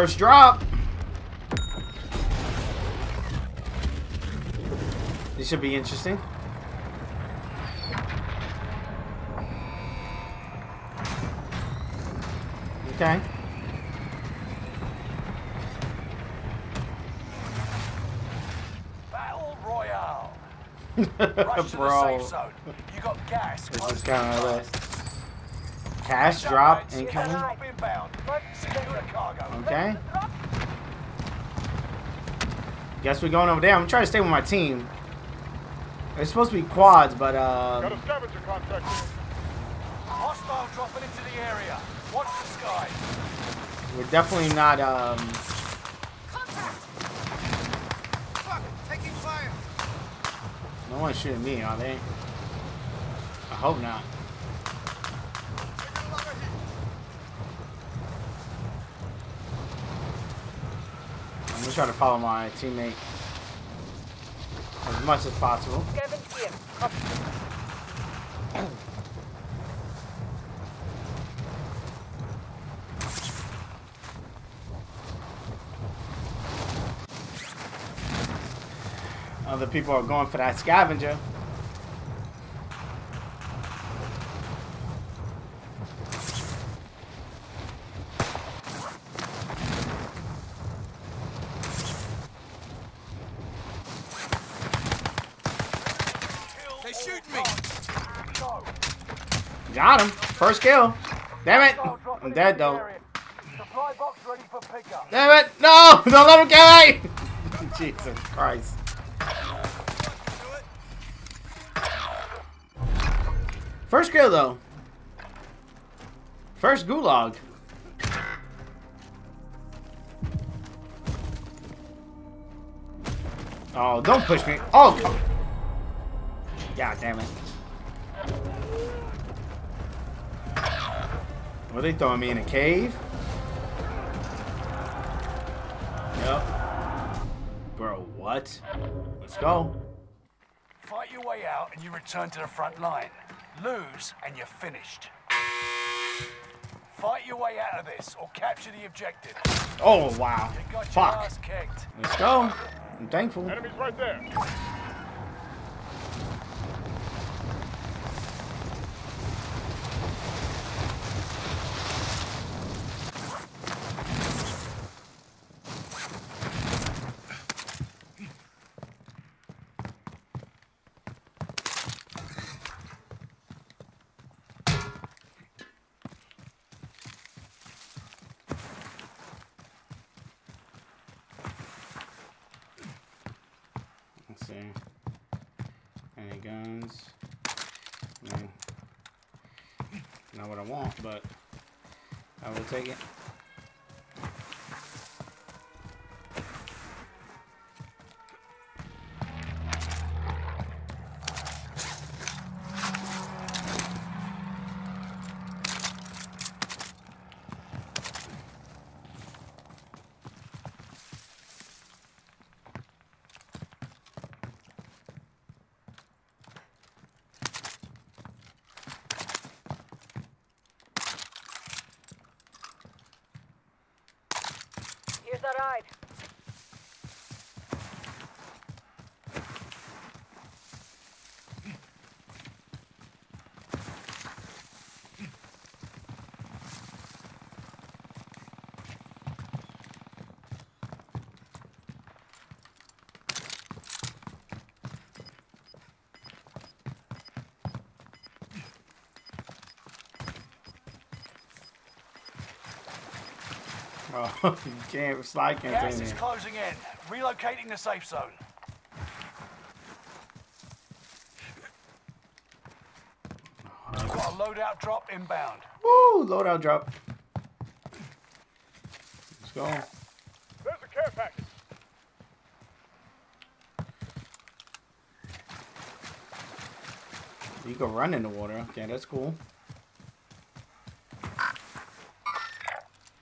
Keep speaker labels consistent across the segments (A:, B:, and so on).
A: First drop. This should be interesting. Okay.
B: Battle Royale. Rush to the
A: Bro.
B: safe zone. You got gas.
A: This is kind of. Cash drop incoming.
B: Drop inbound. Secure the cargo.
A: Okay. Guess we're going over there. I'm trying to stay with my team. It's supposed to be quads, but
C: Got
A: uh,
C: a scavenger contract.
B: Hostile dropping into the area. Watch the sky.
A: we're definitely not. Um,
D: Fuck, taking fire.
A: no one's shooting me, are they? I hope not.
D: Taking a lot of heat.
A: I'm just trying to follow my teammate as much as possible.
E: Scaven's here. Copy.
A: Other people are going for that scavenger.
D: They shoot me.
B: Go.
A: Got him. First kill. Damn it. I'm dead though.
B: area. Supply box ready for pickup.
A: Damn it. No. Don't let him get me. Jesus Christ. First kill though. First gulag. Oh, don't push me. Oh. God damn it. Were they throwing me in a cave? Yep. Bro, what? Let's go.
B: Fight your way out and you return to the front line. Lose and you're finished. Fight your way out of this or capture the objective.
A: Oh, wow.
B: You got your
A: Fuck.
B: ass kicked.
A: Let's go. I'm thankful.
C: Enemies right there.
A: Any guns? Mean, not what I want, but I will take it.
E: Here's the ride.
A: Oh, you can't slide can't
B: Gas
A: take
B: is closing in. Relocating the safe zone. Got a loadout drop inbound.
A: Woo! Loadout drop. Let's go.
C: There's a care package.
A: You can run in the water. Okay, that's cool.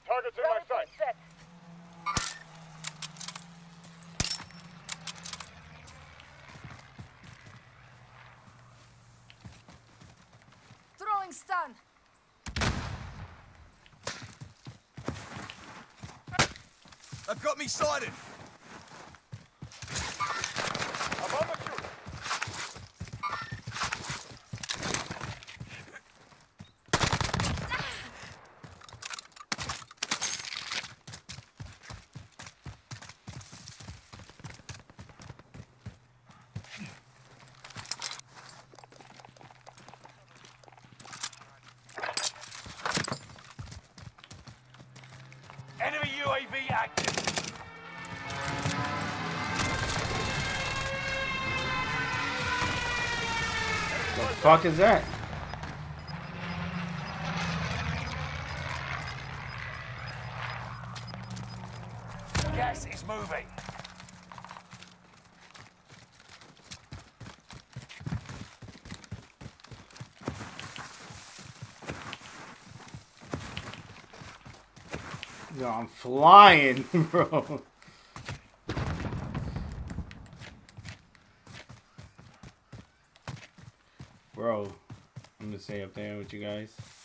C: Targets in my sight.
E: Set. Throwing stun.
D: They've
A: fuck is that?
B: Gas is moving.
A: Yo, I'm flying, bro. Bro, I'm gonna stay up there with you guys.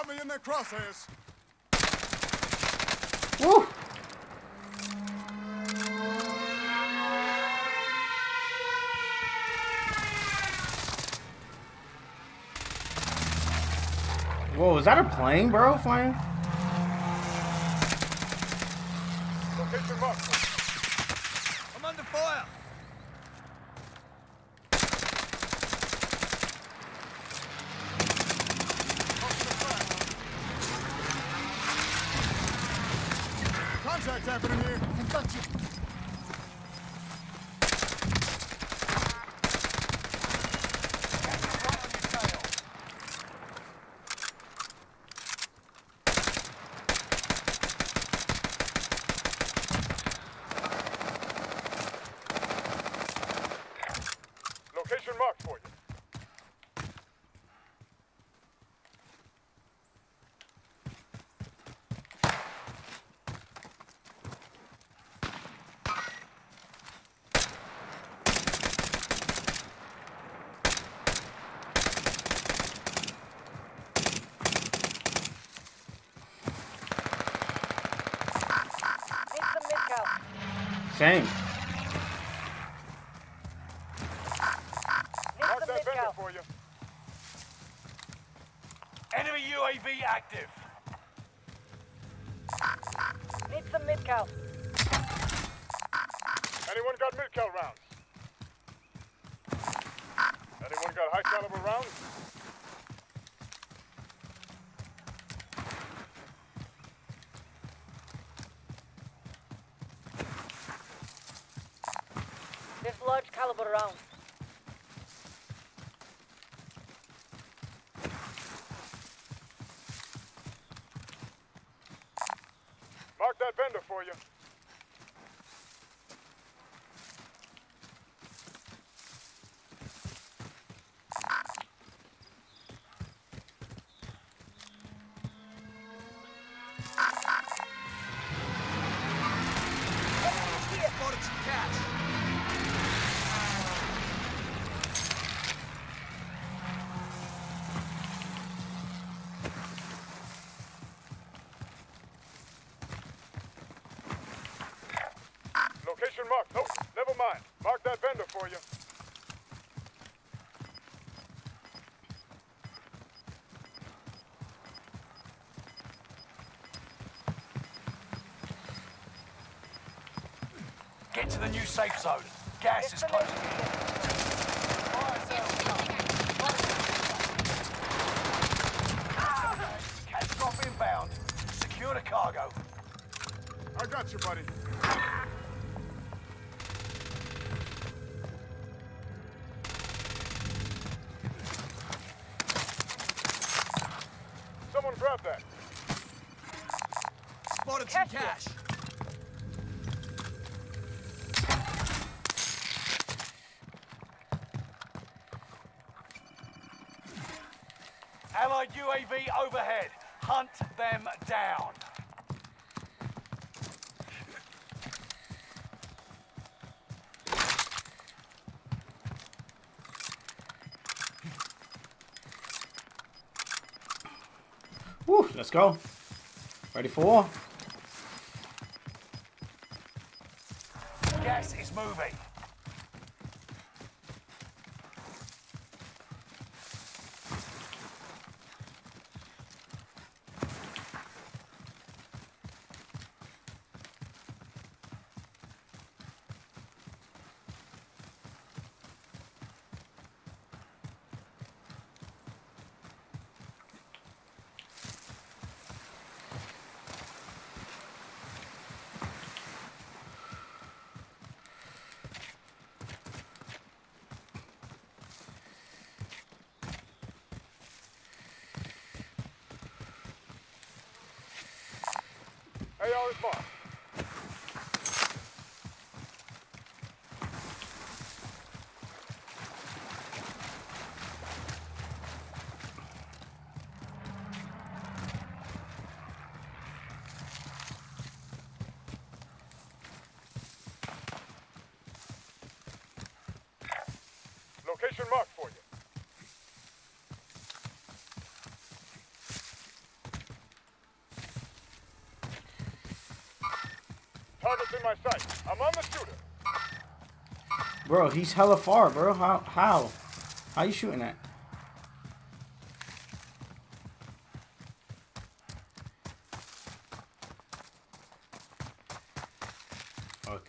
C: Got me in their crosshairs.
A: Woo! Whoa, is that a plane, bro, flying?
C: Location marked.
D: I'm under fire.
C: Contact happening here.
B: Gas is right on your tail.
C: Location marked for you.
E: Need some mid-cal.
A: Same.
E: Need
C: Mark
E: some
C: that vendor
E: mid-cal.
C: for you.
B: Enemy UAV active.
E: Need some mid-cal.
C: Anyone got mid-cal rounds? Anyone got high-caliber rounds?
E: This large caliber round.
C: Mark that vendor for you.
B: Get to the new safe zone. Gas is closing in. Cash drop inbound. Secure the cargo.
C: I got you, buddy.
B: Allied UAV overhead. Hunt them down.
A: Woo, let's go. Ready for war?
B: Gas is moving.
C: AR is marked. Location marked for you. Target's in my sight. I'm on the shooter.
A: Bro, he's hella far, bro. How? How? How you shooting at? Fuck.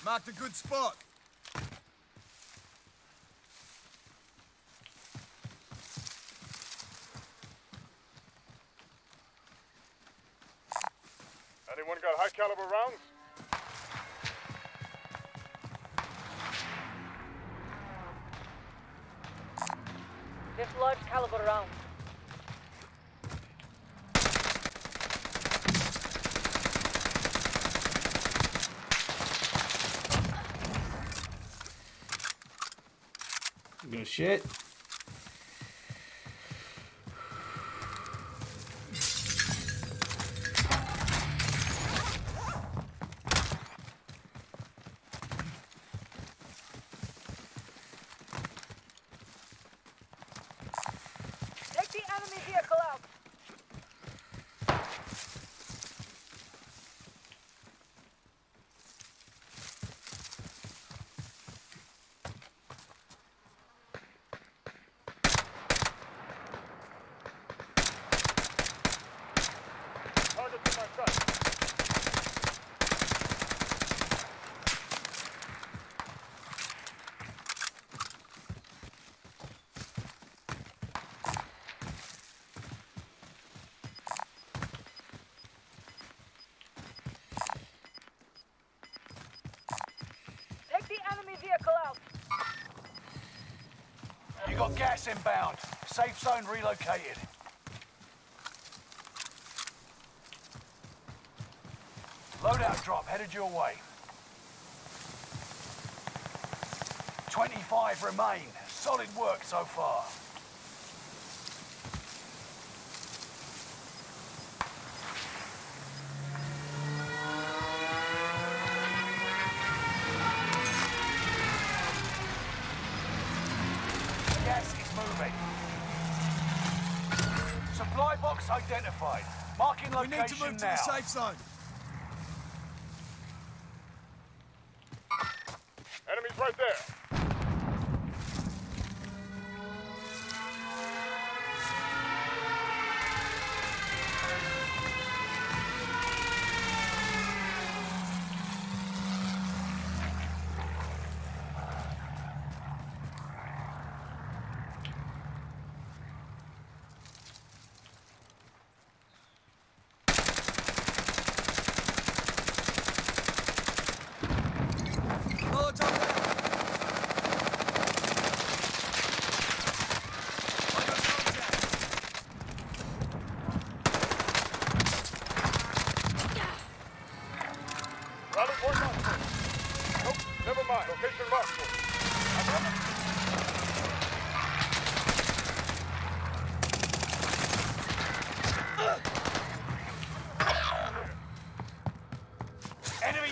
D: Marked a good spot.
C: Anyone got high caliber rounds?
E: Fifth large caliber round.
A: Shit.
E: Take the enemy vehicle out.
C: Target to my sight.
E: Take the enemy vehicle out.
B: You got gas inbound. Safe zone relocated. Loadout drop headed your way. 25 remain. Solid work so far.
D: Need to move to the safe zone.
C: Enemies right there.
B: Enemy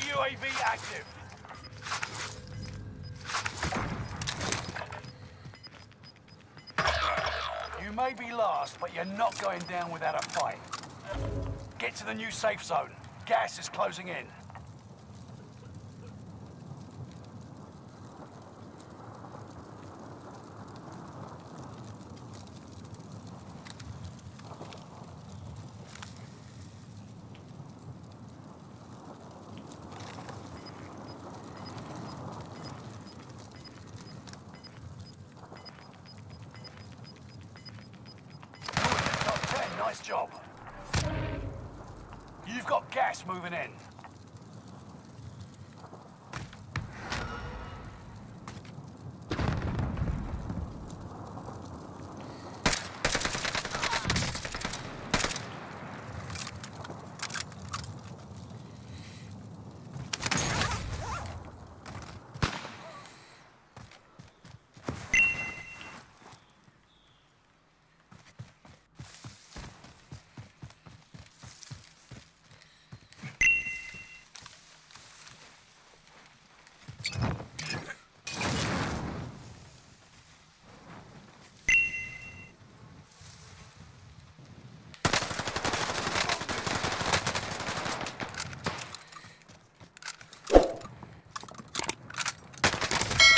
B: UAV active. You may be last, but you're not going down without a fight. Get to the new safe zone. Gas is closing in. Moving in.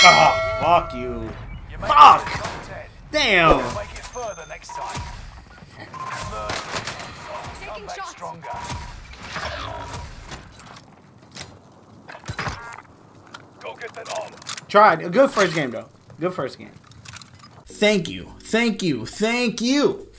A: Ah, fuck you.
B: You made
A: Fuck!
B: it to the top 10.
A: Damn.
B: Make it further next time. Learn. Come back stronger. Go get that armor.
A: Tried. A good first game though. Good first game. Thank you. thank you, thank you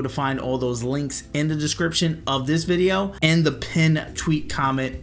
A: to find all those links in the description of this video and the pin tweet comment